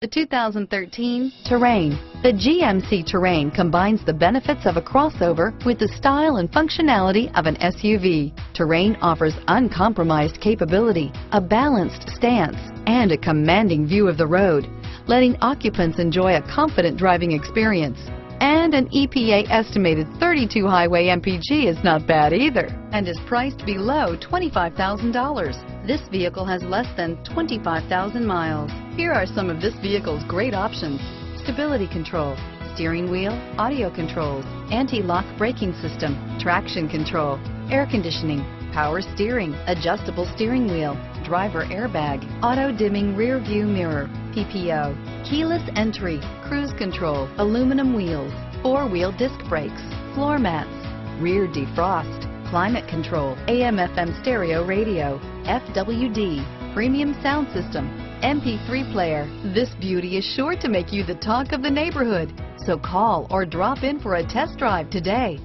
The 2013 Terrain. The GMC Terrain combines the benefits of a crossover with the style and functionality of an SUV. Terrain offers uncompromised capability, a balanced stance, and a commanding view of the road, letting occupants enjoy a confident driving experience. And an EPA estimated 32 highway MPG is not bad either and is priced below $25,000. This vehicle has less than 25,000 miles. Here are some of this vehicle's great options. Stability control, steering wheel, audio controls, anti-lock braking system, traction control, air conditioning, power steering, adjustable steering wheel, driver airbag, auto dimming rear view mirror, PPO, keyless entry, cruise control, aluminum wheels, four wheel disc brakes, floor mats, rear defrost, climate control, AM FM stereo radio, FWD, premium sound system, MP3 player. This beauty is sure to make you the talk of the neighborhood. So call or drop in for a test drive today.